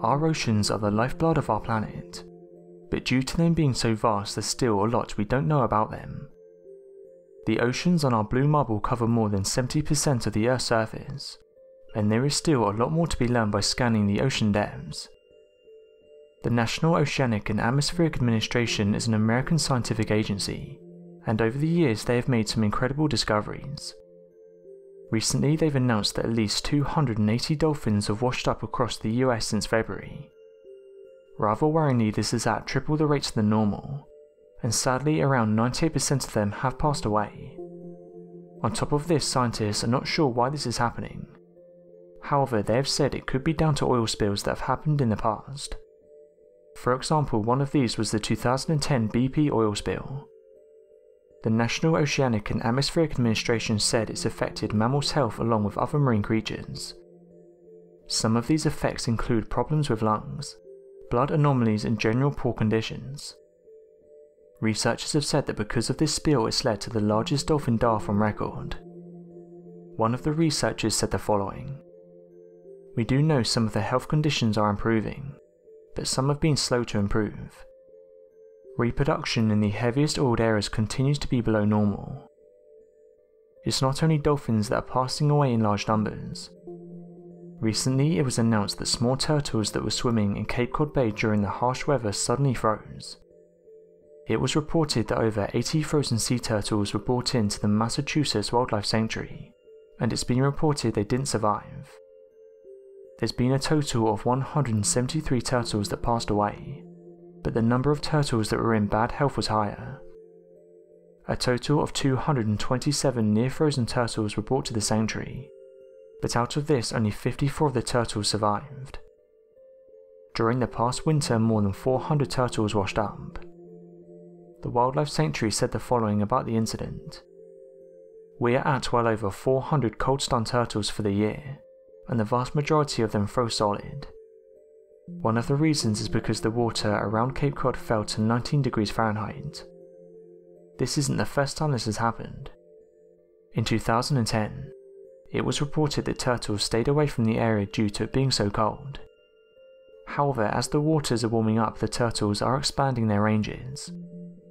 Our oceans are the lifeblood of our planet, but due to them being so vast there's still a lot we don't know about them. The oceans on our blue marble cover more than 70% of the Earth's surface, and there is still a lot more to be learned by scanning the ocean depths. The National Oceanic and Atmospheric Administration is an American scientific agency, and over the years they have made some incredible discoveries. Recently, they've announced that at least 280 dolphins have washed up across the US since February. Rather worryingly, this is at triple the rates than normal, and sadly, around 98% of them have passed away. On top of this, scientists are not sure why this is happening. However, they have said it could be down to oil spills that have happened in the past. For example, one of these was the 2010 BP oil spill, the National Oceanic and Atmospheric Administration said it's affected mammals' health along with other marine creatures. Some of these effects include problems with lungs, blood anomalies and general poor conditions. Researchers have said that because of this spill it's led to the largest dolphin death on record. One of the researchers said the following. We do know some of the health conditions are improving, but some have been slow to improve. Reproduction in the heaviest oiled areas continues to be below normal. It's not only dolphins that are passing away in large numbers. Recently, it was announced that small turtles that were swimming in Cape Cod Bay during the harsh weather suddenly froze. It was reported that over 80 frozen sea turtles were brought into the Massachusetts Wildlife Sanctuary, and it's been reported they didn't survive. There's been a total of 173 turtles that passed away, but the number of turtles that were in bad health was higher. A total of 227 near frozen turtles were brought to the sanctuary, but out of this only 54 of the turtles survived. During the past winter more than 400 turtles washed up. The Wildlife Sanctuary said the following about the incident. We are at well over 400 cold stun turtles for the year, and the vast majority of them froze solid. One of the reasons is because the water around Cape Cod fell to 19 degrees Fahrenheit. This isn't the first time this has happened. In 2010, it was reported that turtles stayed away from the area due to it being so cold. However, as the waters are warming up, the turtles are expanding their ranges.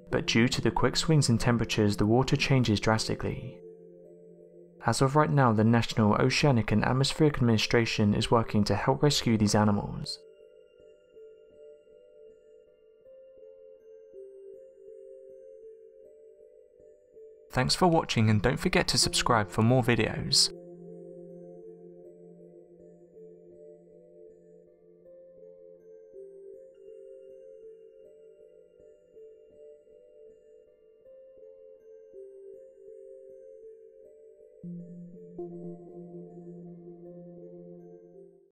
But due to the quick swings in temperatures, the water changes drastically. As of right now, the National Oceanic and Atmospheric Administration is working to help rescue these animals. Thanks for watching and don't forget to subscribe for more videos.